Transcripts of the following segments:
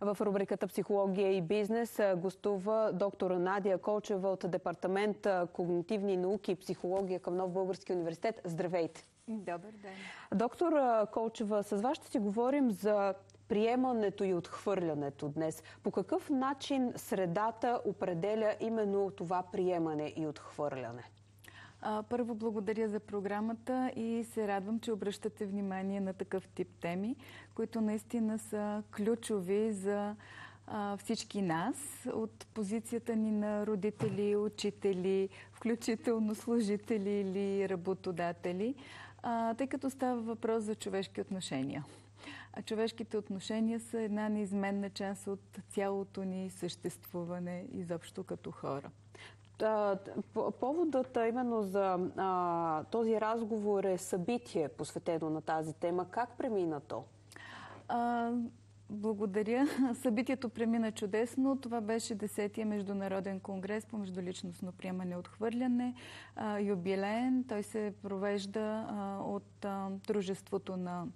В рубриката Психология и бизнес гостува доктор Надя Колчева от Департамент Когнитивни науки и психология към Нов Български университет. Здравейте! Добър ден! Доктор Колчева, с вас ще си говорим за приемането и отхвърлянето днес. По какъв начин средата определя именно това приемане и отхвърляне? Първо благодаря за програмата и се радвам, че обръщате внимание на такъв тип теми, които наистина са ключови за всички нас от позицията ни на родители, учители, включително служители или работодатели, тъй като става въпрос за човешки отношения. А човешките отношения са една неизменна част от цялото ни съществуване изобщо като хора. Поводът именно за а, този разговор е събитие, посветено на тази тема. Как премина то? А, благодаря. Събитието премина чудесно. Това беше 10-я Международен конгрес по междуличностно приемане и отхвърляне. юбилеен. Той се провежда от Дружеството на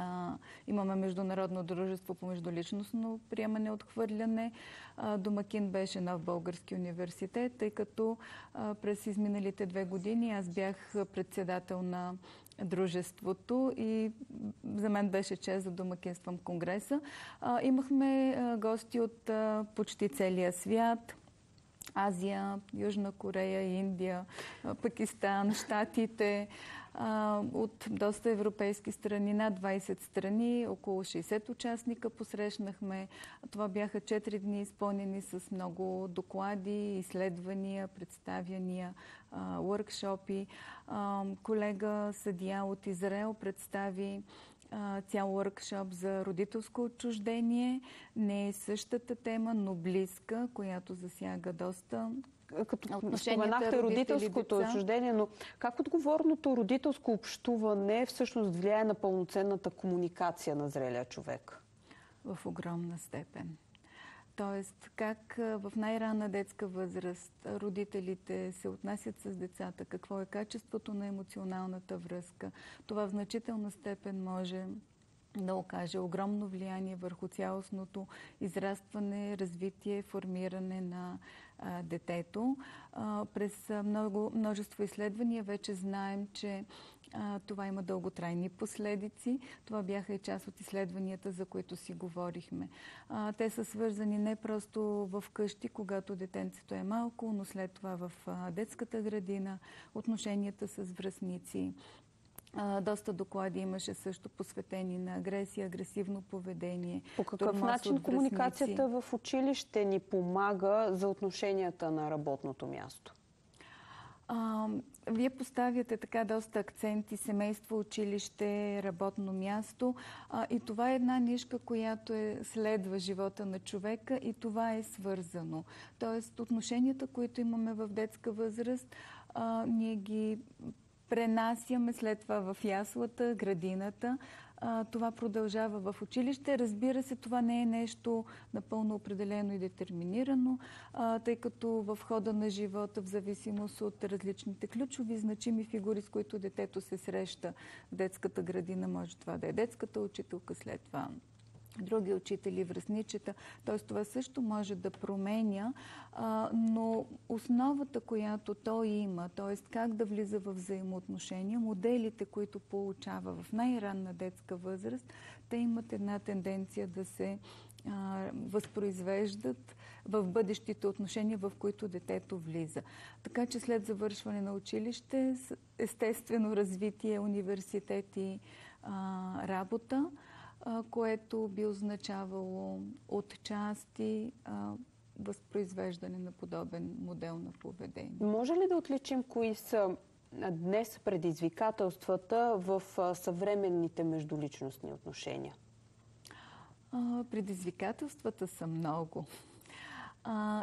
а, имаме Международно дружество по междуличностно приемане отхвърляне. А, домакин беше Нов Български университет, тъй като а, през изминалите две години аз бях председател на дружеството и за мен беше чест да домакинствам конгреса. А, имахме а, гости от а, почти целия свят. Азия, Южна Корея, Индия, Пакистан, Штатите от доста европейски страни, над 20 страни, около 60 участника посрещнахме. Това бяха 4 дни изпълнени с много доклади, изследвания, представяния, въркшопи. Колега съдия от Израел представи цял въркшоп за родителско отчуждение. Не е същата тема, но близка, която засяга доста като споменахте родителското отчуждение, но как отговорното родителско общуване всъщност влияе на пълноценната комуникация на зрелия човек? В огромна степен. Тоест, как в най-ранна детска възраст родителите се отнасят с децата, какво е качеството на емоционалната връзка. Това в значителна степен може да окаже огромно влияние върху цялостното израстване, развитие, формиране на детето. През много, множество изследвания вече знаем, че това има дълготрайни последици. Това бяха и част от изследванията, за които си говорихме. Те са свързани не просто в къщи, когато детенцето е малко, но след това в детската градина, отношенията с връзници, доста доклади имаше също посветени на агресия, агресивно поведение. По какъв начин комуникацията в училище ни помага за отношенията на работното място? А, вие поставяте така доста акценти семейство, училище, работно място а, и това е една нишка, която е, следва живота на човека и това е свързано. Тоест отношенията, които имаме в детска възраст, а, ние ги пренасяме след това в яслата, градината. Това продължава в училище. Разбира се, това не е нещо напълно определено и детерминирано, тъй като в хода на живота, в зависимост от различните ключови значими фигури, с които детето се среща в детската градина, може това да е детската учителка, след това други учители, връзничета. Т.е. това също може да променя, а, но основата, която той има, т.е. как да влиза в взаимоотношения, моделите, които получава в най-ранна детска възраст, те имат една тенденция да се а, възпроизвеждат в бъдещите отношения, в които детето влиза. Така че след завършване на училище, естествено развитие, университет и а, работа, което би означавало отчасти възпроизвеждане на подобен модел на поведение. Може ли да отличим кои са днес предизвикателствата в съвременните междуличностни отношения? Предизвикателствата са много.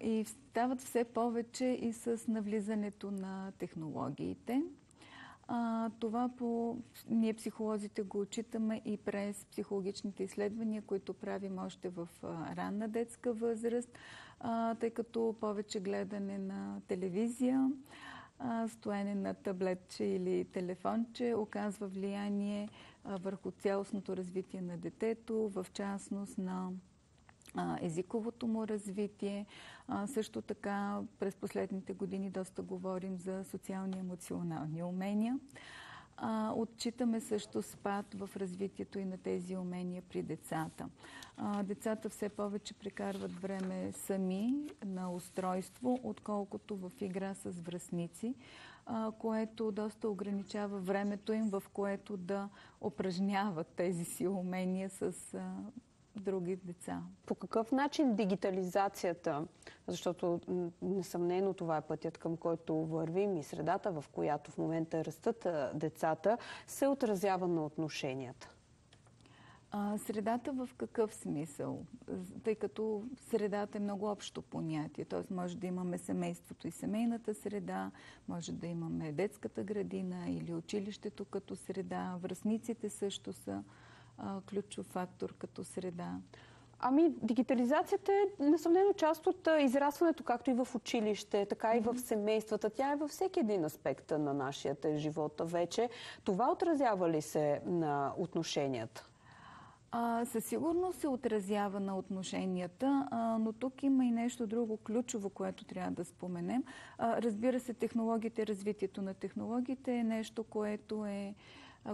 и стават все повече и с навлизането на технологиите. Това по... Ние психолозите го отчитаме и през психологичните изследвания, които правим още в ранна детска възраст, а, тъй като повече гледане на телевизия, а, стоене на таблетче или телефонче оказва влияние а, върху цялостното развитие на детето, в частност на езиковото му развитие. също така през последните години доста говорим за социални и емоционални умения. Отчитаме също спад в развитието и на тези умения при децата. Децата все повече прекарват време сами на устройство, отколкото в игра с връзници, което доста ограничава времето им, в което да упражняват тези си умения с други деца. По какъв начин дигитализацията, защото несъмнено това е пътят към който вървим и средата, в която в момента растат децата, се отразява на отношенията? А, средата в какъв смисъл? Тъй като средата е много общо понятие. Т.е. може да имаме семейството и семейната среда, може да имаме детската градина или училището като среда. Връзниците също са а, ключов фактор като среда? Ами, дигитализацията е несъмнено част от израстването, както и в училище, така и в семействата. Тя е във всеки един аспект на нашия живот вече. Това отразява ли се на отношенията? А, със сигурност се отразява на отношенията, а, но тук има и нещо друго ключово, което трябва да споменем. А, разбира се, технологиите, развитието на технологиите е нещо, което е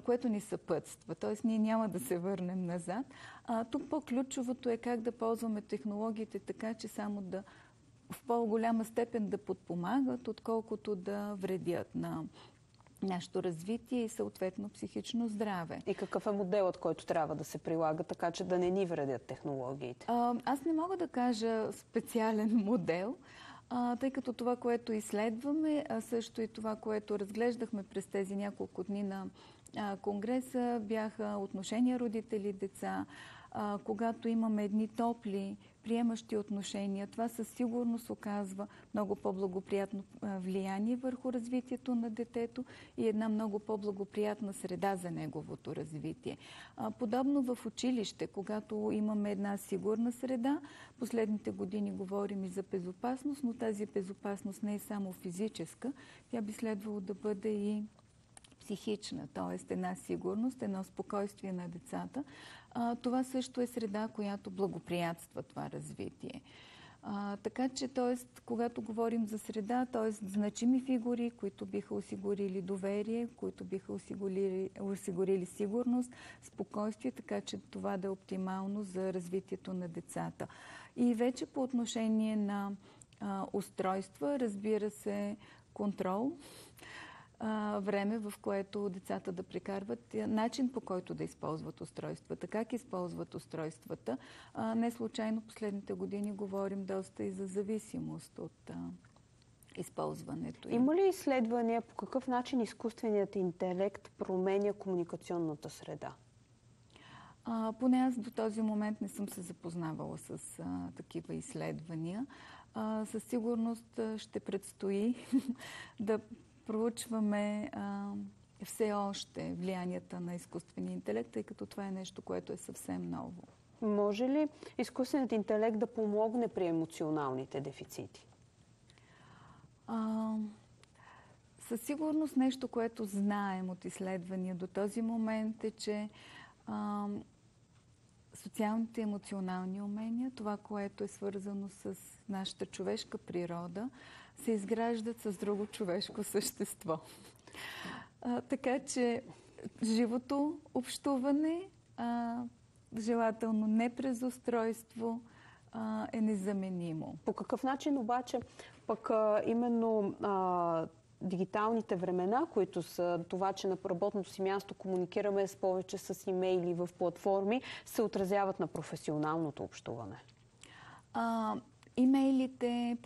което ни съпътства. Т.е. ние няма да се върнем назад. А, тук по-ключовото е как да ползваме технологиите така, че само да в по-голяма степен да подпомагат, отколкото да вредят на нашето развитие и съответно психично здраве. И какъв е моделът, който трябва да се прилага, така че да не ни вредят технологиите? А, аз не мога да кажа специален модел, а, тъй като това, което изследваме, а също и това, което разглеждахме през тези няколко дни на конгреса бяха отношения родители-деца, когато имаме едни топли, приемащи отношения, това със сигурност оказва много по-благоприятно влияние върху развитието на детето и една много по-благоприятна среда за неговото развитие. Подобно в училище, когато имаме една сигурна среда, последните години говорим и за безопасност, но тази безопасност не е само физическа, тя би следвало да бъде и психична, т.е. една сигурност, едно спокойствие на децата. А, това също е среда, която благоприятства това развитие. А, така че, т.е. когато говорим за среда, т.е. значими фигури, които биха осигурили доверие, които биха осигурили, осигурили сигурност, спокойствие, така че това да е оптимално за развитието на децата. И вече по отношение на а, устройства, разбира се, контрол, а, време, в което децата да прекарват, начин по който да използват устройствата, как използват устройствата. А, не случайно последните години говорим доста и за зависимост от а, използването. Има ли изследвания по какъв начин изкуственият интелект променя комуникационната среда? А, поне аз до този момент не съм се запознавала с а, такива изследвания. А, със сигурност ще предстои да проучваме а, все още влиянията на изкуствения интелект, тъй като това е нещо, което е съвсем ново. Може ли изкуственият интелект да помогне при емоционалните дефицити? А, със сигурност нещо, което знаем от изследвания до този момент е, че а, социалните и емоционални умения, това, което е свързано с нашата човешка природа, се изграждат с друго човешко същество. А, така че живото общуване, а, желателно не през устройство, а, е незаменимо. По какъв начин обаче пък а, именно а, дигиталните времена, които са това, че на работното си място комуникираме с повече с имейли в платформи, се отразяват на професионалното общуване? А,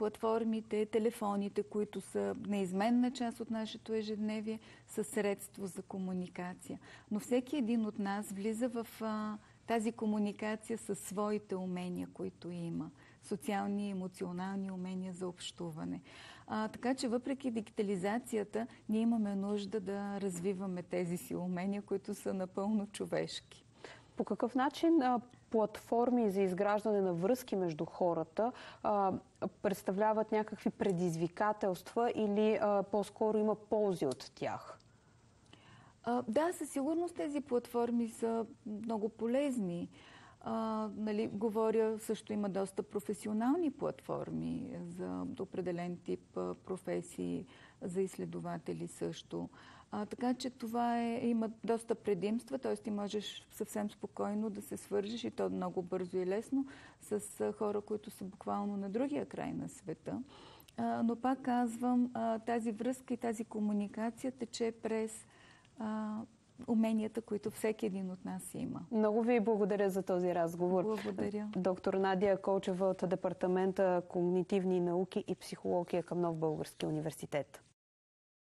платформите, телефоните, които са неизменна част от нашето ежедневие, са средство за комуникация. Но всеки един от нас влиза в а, тази комуникация със своите умения, които има. Социални и емоционални умения за общуване. А, така че въпреки дигитализацията, ние имаме нужда да развиваме тези си умения, които са напълно човешки. По какъв начин платформи за изграждане на връзки между хората представляват някакви предизвикателства или по-скоро има ползи от тях? Да, със сигурност тези платформи са много полезни. А, нали, говоря, също има доста професионални платформи за определен тип професии, за изследователи също. А, така че това е, има доста предимства, т.е. ти можеш съвсем спокойно да се свържиш и то много бързо и лесно с а, хора, които са буквално на другия край на света. А, но пак казвам, а, тази връзка и тази комуникация тече през а, уменията, които всеки един от нас има. Много ви благодаря за този разговор. Благодаря. Доктор Надя Колчева от Департамента Когнитивни науки и психология към Нов Български университет.